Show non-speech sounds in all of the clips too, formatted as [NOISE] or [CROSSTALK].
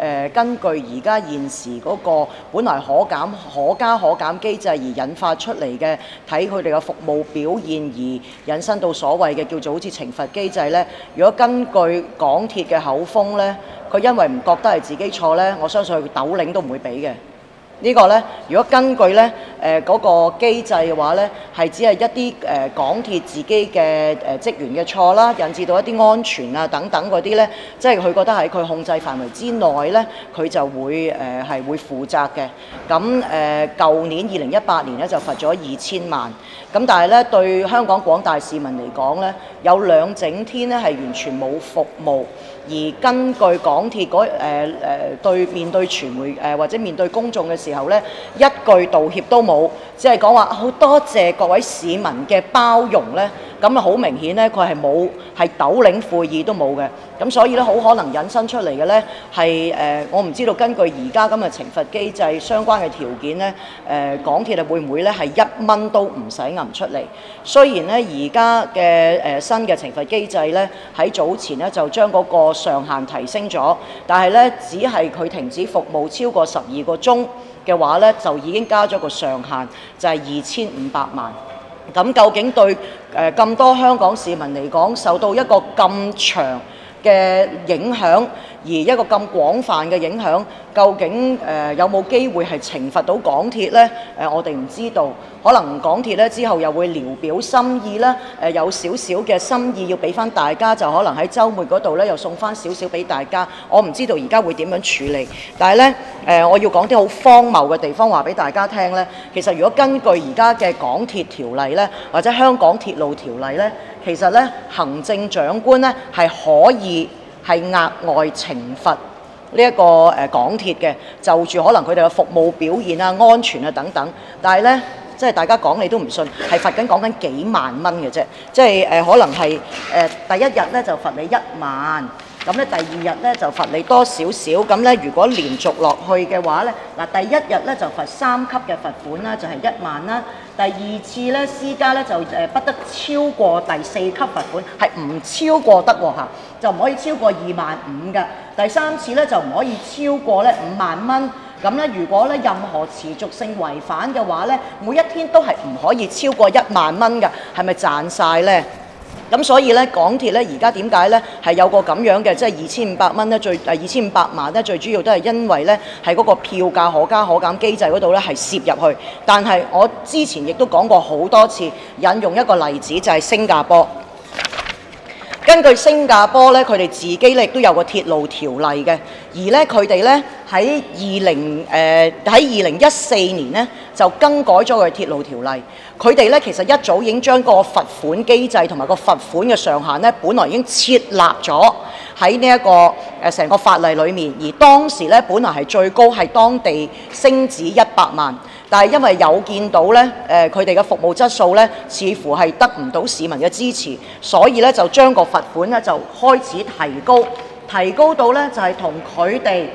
誒，根據而家現時嗰個本來可減可加可減機制而引發出嚟嘅睇佢哋嘅服務表現而引申到所謂嘅叫做好似懲罰機制呢，如果根據港鐵嘅口風呢，佢因為唔覺得係自己錯呢，我相信佢斗領都唔會俾嘅。呢個呢，如果根據呢誒嗰、個機制嘅話呢，係只係一啲誒、港鐵自己嘅誒、呃、職員嘅錯啦，引致到一啲安全啊等等嗰啲呢，即係佢覺得喺佢控制範圍之內呢，佢就會誒係、呃、會負責嘅。咁誒舊年二零一八年呢，就罰咗二千萬，咁但係咧，對香港廣大市民嚟講咧，有兩整天咧係完全冇服務。而根據港鐵嗰誒誒對面對傳媒誒、或者面對公眾嘅時候咧，一句道歉都冇，只係講話好多謝各位市民嘅包容咧。咁啊好明顯咧，佢係冇係斗領悔意都冇嘅。咁所以咧，好可能引申出嚟嘅咧係誒，我唔知道根據而家咁嘅懲罰機制相關嘅條件咧，誒、港鐵啊會唔會咧係一蚊都唔使出嚟？雖然咧而家嘅誒新嘅懲罰機制咧喺早前咧就將嗰個上限提升咗，但係咧只係佢停止服務超過十二個鐘嘅話咧，就已經加咗個上限，就係二千五百萬。咁究竟對誒咁、多香港市民嚟講，受到一個咁長嘅影響，而一個咁廣泛嘅影響，究竟誒、有冇機會係懲罰到港鐵呢？誒、我哋唔知道，可能港鐵咧之後又會聊表心意啦，誒、有少少嘅心意要俾翻大家，就可能喺週末嗰度咧又送翻少少俾大家。我唔知道而家會點樣處理，但係咧誒，我要講啲好荒謬嘅地方話俾大家聽咧。其實如果根據而家嘅港鐵條例咧，或者香港鐵路條例咧，其實咧行政長官咧係可以係額外懲罰呢一個誒港鐵嘅，就住可能佢哋嘅服務表現啊、安全啊等等。但係咧，即係大家講你都唔信，係罰緊講緊幾萬蚊嘅啫。即係誒、可能係誒、第一日咧就罰你一萬。咁咧第二日咧就罰你多少少，咁咧如果連續落去嘅話咧，嗱第一日咧就罰三級嘅罰款啦，就係、一萬啦。第二次咧私家咧就誒不得超過第四級罰款，係唔超過得喎嚇，就唔可以超過二萬五嘅。第三次咧就唔可以超過咧五萬蚊。咁咧，如果咧任何持續性違反嘅話咧，每一天都係唔可以超過一萬蚊㗎，係咪賺晒咧？咁所以咧，港鐵咧而家點解咧係有個咁樣嘅，即係二千五百蚊咧，最誒二千五百萬咧，最主要都係因為咧係嗰個票價可加可減機制嗰度咧係攝入去。但係我之前亦都講過好多次，引用一個例子就係新加坡。根據新加坡咧，佢哋自己咧亦都有個鐵路條例嘅，而咧佢哋咧喺二零誒喺二零一四年咧就更改咗佢鐵路條例。佢哋咧其實一早已經將個罰款機制同埋個罰款嘅上限咧，本來已經設立咗喺呢一個誒成個法例裡面，而當時咧本來係最高係當地升至一百萬。但係因為有見到咧，誒佢哋嘅服務質素咧，似乎係得唔到市民嘅支持，所以咧就將個罰款咧就開始提高，提高到咧就係同佢哋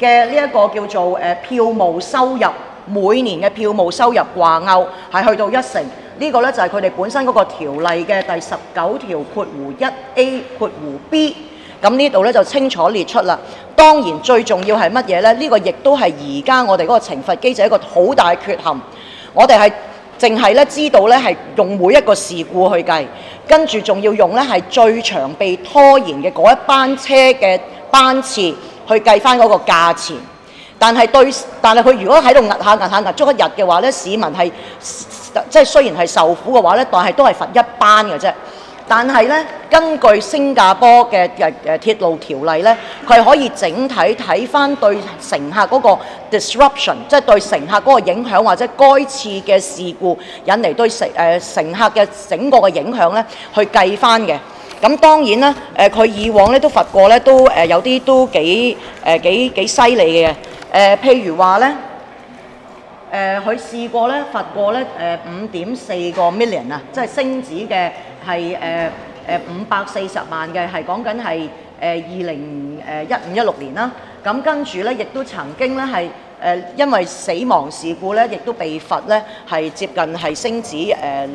嘅呢一個叫做誒、票務收入每年嘅票務收入掛鈎，係去到一成。呢個咧就係佢哋本身嗰個條例嘅第十九條括弧一 A 括弧 B。咁呢度咧就清楚列出啦。當然最重要係乜嘢咧？呢、個亦都係而家我哋嗰個懲罰機制一個好大缺陷。我哋係淨係咧知道咧係用每一個事故去計，跟住仲要用咧係最長被拖延嘅嗰一班車嘅班次去計翻嗰個價錢。但係對，但係佢如果喺度壓下壓下壓足一日嘅話咧，市民係即係雖然係受苦嘅話咧，但係都係罰一班嘅啫。但係咧，根據新加坡嘅誒誒鐵路條例咧，佢可以整體睇翻對乘客嗰個 disruption，即係對乘客嗰個影響，或者該次嘅事故引嚟對乘誒、乘客嘅整個嘅影響咧，去計翻嘅。咁當然啦，誒、佢以往咧都罰過咧，都誒、有啲都幾誒、幾幾犀利嘅。誒、譬如話咧。誒佢、試過咧罰過咧誒五點四個 million 啊，即係升子嘅係誒誒五百四十萬嘅，係講緊係二零誒一五一六年啦。咁跟住咧，亦都曾經咧係誒因為死亡事故咧，亦都被罰咧係接近係升至誒誒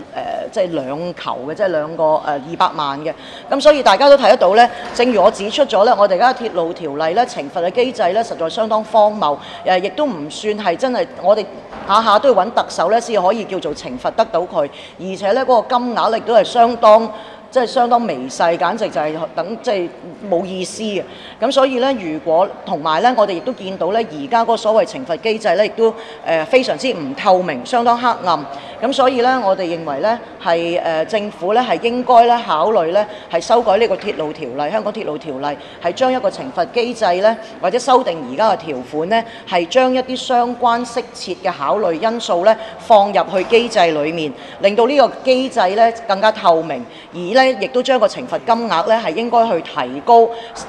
即係兩球嘅，即係兩個誒二百萬嘅。咁所以大家都睇得到咧，正如我指出咗咧，我哋而家鐵路條例咧懲罰嘅機制咧，實在相當荒謬，誒亦都唔算係真係我哋下下都要揾特首咧先可以叫做懲罰得到佢，而且咧嗰個金額亦都係相當。即係相當微細，簡直就係等即係冇意思嘅。咁所以咧，如果同埋咧，我哋亦都見到咧，而家嗰個所謂懲罰機制咧，亦都誒非常之唔透明，相當黑暗。咁所以咧，我哋認為咧係誒政府咧係應該咧考慮咧係修改呢個鐵路條例，香港鐵路條例係將一個懲罰機制咧，或者修訂而家嘅條款咧，係將一啲相關適切嘅考慮因素咧放入去機制裡面，令到呢個機制咧更加透明，而咧，亦都將個懲罰金額咧係應該去提高，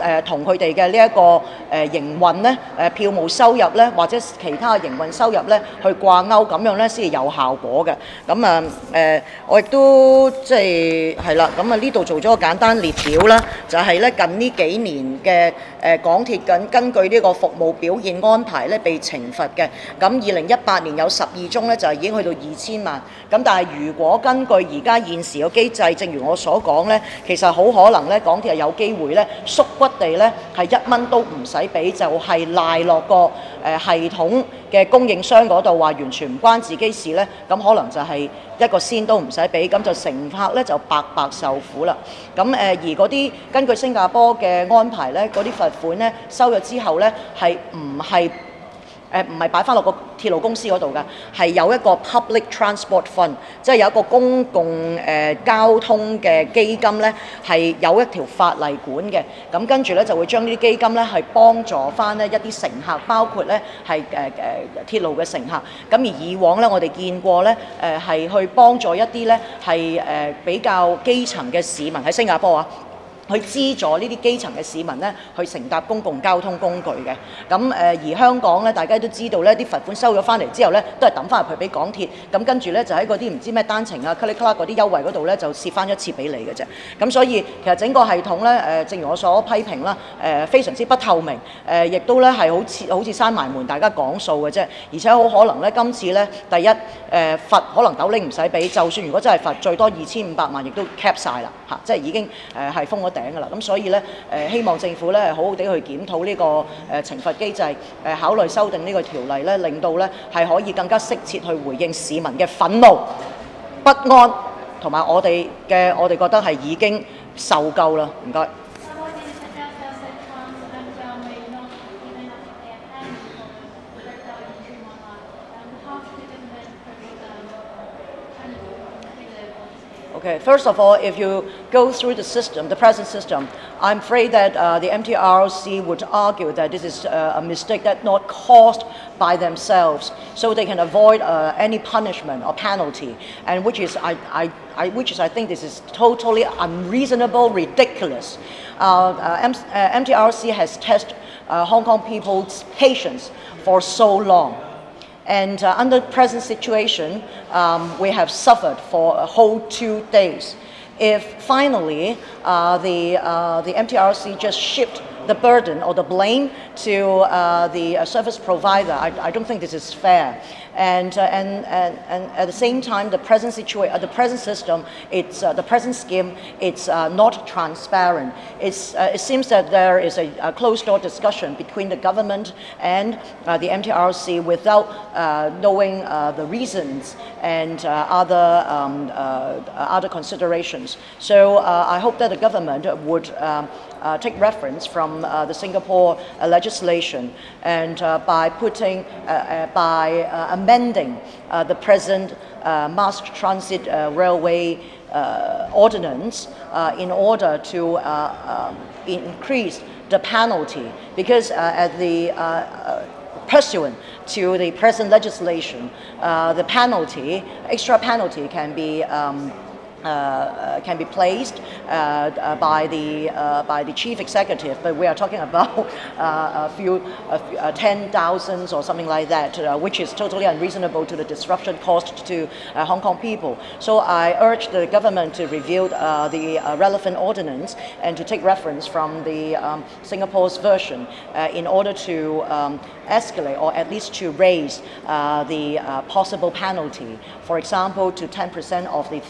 誒同佢哋嘅呢一個誒、呃、營運咧，誒、票務收入咧，或者其他嘅營運收入咧，去掛鈎，咁樣咧先係有效果嘅。咁啊誒，我亦都即係係啦，咁啊呢度做咗個簡單列表啦，就係、是、咧近呢幾年嘅誒、港鐵緊根據呢個服務表現安排咧被懲罰嘅。咁二零一八年有十二宗咧，就係已經去到二千萬。咁但係如果根據而家現時嘅機制，正如我所講咧，其實好可能咧，港鐵係有機會咧縮骨地咧係一蚊都唔使俾，就係賴落個誒系統嘅供應商嗰度，話完全唔關自己事咧，咁可能就係一個先都唔使俾，咁就乘客咧就白白受苦啦。咁誒而嗰啲根據新加坡嘅安排咧，嗰啲罰款咧收咗之後咧係唔係？誒唔係擺翻落個鐵路公司嗰度㗎，係有一個 public transport fund，即係有一個公共誒、交通嘅基金咧，係有一條法例管嘅。咁跟住咧就會將呢啲基金咧係幫助翻呢一啲乘客，包括咧係誒誒鐵路嘅乘客。咁而以往咧我哋見過咧誒係去幫助一啲咧係誒比較基層嘅市民喺新加坡啊。去資助呢啲基層嘅市民咧，去乘搭公共交通工具嘅。咁誒、而香港咧，大家都知道咧，啲罰款收咗翻嚟之後咧，都係抌翻入去俾港鐵。咁跟住咧，就喺嗰啲唔知咩單程啊、click click 嗰啲優惠嗰度咧，就蝕翻一次俾你嘅啫。咁所以其實整個系統咧，誒、正如我所批評啦，誒、非常之不透明。誒、亦都咧係好似好似閂埋門，大家講數嘅啫。而且好可能咧，今次咧，第一誒、呃、罰可能斗零唔使俾，就算如果真係罰最多二千五百萬，亦都 cap 晒啦嚇，即係已經誒係封咗頂㗎啦，咁所以咧誒希望政府咧好好地去檢討呢個誒懲罰機制，誒考慮修訂呢個條例咧，令到咧係可以更加適切去回應市民嘅憤怒、不安，同埋我哋嘅我哋覺得係已經受夠啦，唔該。Okay, first of all, if you go through the system, the present system, I'm afraid that uh, the MTRC would argue that this is uh, a mistake that not caused by themselves, so they can avoid uh, any punishment or penalty, and which is I, I, I, which is I think this is totally unreasonable, ridiculous. Uh, uh, MTRC uh, has tested Hong Kong people's patience for so long. And uh, under the present situation, um, we have suffered for a whole two days. If finally uh, the, uh, the MTRC just shift the burden or the blame to uh, the uh, service provider, I, I, don't think this is fair. And, uh, and, and, and at the same time, the present situation, uh, the present system, it's uh, the present scheme, it's not transparent. It's, it seems that there is a, a closed-door discussion between the government and the MTRC without knowing the reasons and other, um, other considerations. So I hope that the government would um, take reference from the Singapore legislation. And by putting, by amending uh, the present uh, mass transit uh, railway ordinance in order to um, increase the penalty. Because at the pursuant to the present legislation, uh, the penalty, extra penalty can be um, uh, uh, can be placed uh, uh, by the uh, by the chief executive, but we are talking [LAUGHS] about uh, a few, few ten thousands or something like that, which is totally unreasonable to the disruption caused to Hong Kong people. So I urge the government to review the relevant ordinance and to take reference from the um, Singapore's version in order to um, escalate or at least to raise the possible penalty. For example, to 10% of the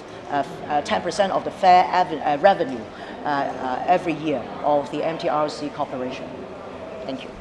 10% of the fair uh, revenue uh, uh, every year of the MTRC corporation. Thank you.